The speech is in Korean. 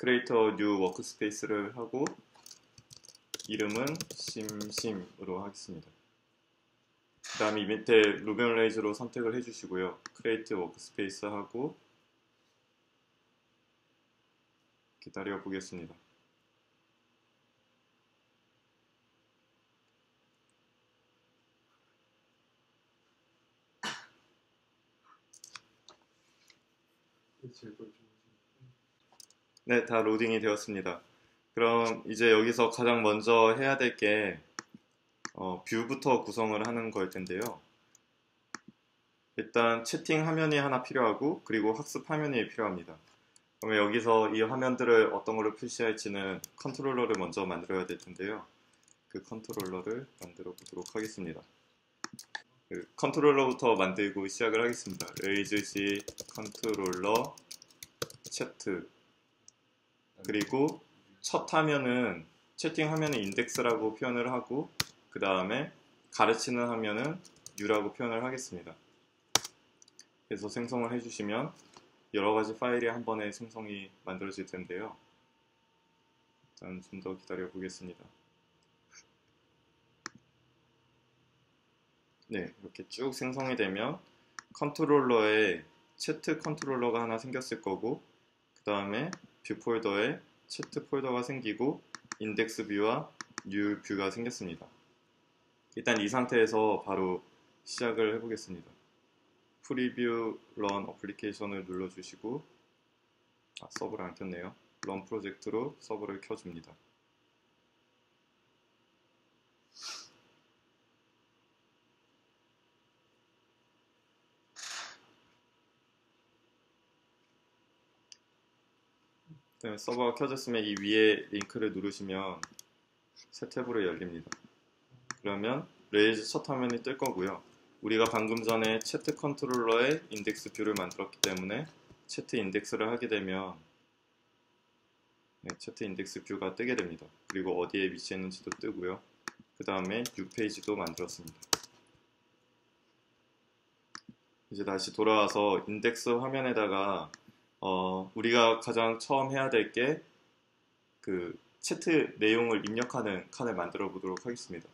create new workspace를 하고 이름은 심심으로 하겠습니다. 그 다음에 밑에 Ruby on Rails로 선택을 해주시고요. create workspace 하고 기다려 보겠습니다. 네, 다 로딩이 되었습니다. 그럼 이제 여기서 가장 먼저 해야 될게 어, view부터 구성을 하는 거일 텐데요. 일단 채팅 화면이 하나 필요하고 그리고 학습 화면이 필요합니다. 그러면 여기서 이 화면들을 어떤 거를 표시할지는 controller를 먼저 만들어야 될 텐데요. 그 controller를 만들어 보도록 하겠습니다. 그 controller부터 만들고 시작을 하겠습니다. rails g controller chat 그리고 첫 화면은 채팅 화면은 index라고 표현을 하고 그 다음에 가르치는 화면은 new라고 표현을 하겠습니다. 그래서 생성을 해주시면 여러 가지 파일이 한 번에 생성이 만들어질 텐데요. 일단 좀 더 기다려 보겠습니다. 네, 이렇게 쭉 생성이 되면 controller에 chat controller가 하나 생겼을 거고 그 다음에 view 폴더에 chat 폴더가 생기고 index view와 new view가 생겼습니다. 일단 이 상태에서 바로 시작을 해보겠습니다. preview run application을 눌러주시고 아, 서버를 안 켰네요. run project로 서버를 켜줍니다. 네, 서버가 켜졌으면 이 위에 링크를 누르시면 새 탭으로 열립니다. 그러면 Rails 첫 화면이 뜰 거고요. 우리가 방금 전에 chat controller에 index view를 만들었기 때문에 chat index를 하게 되면 네, chat index view가 뜨게 됩니다. 그리고 어디에 위치했는지도 뜨고요. 그 다음에 new 페이지도 만들었습니다. 이제 다시 돌아와서 index 화면에다가 어, 우리가 가장 처음 해야 될 게 그 채트 내용을 입력하는 칸을 만들어 보도록 하겠습니다.